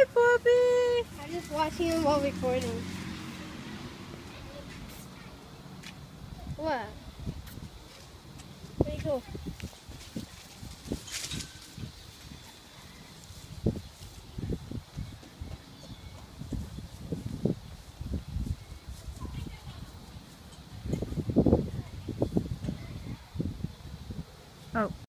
Hi, puppy. I'm just watching him while recording. What? Pretty go. Oh.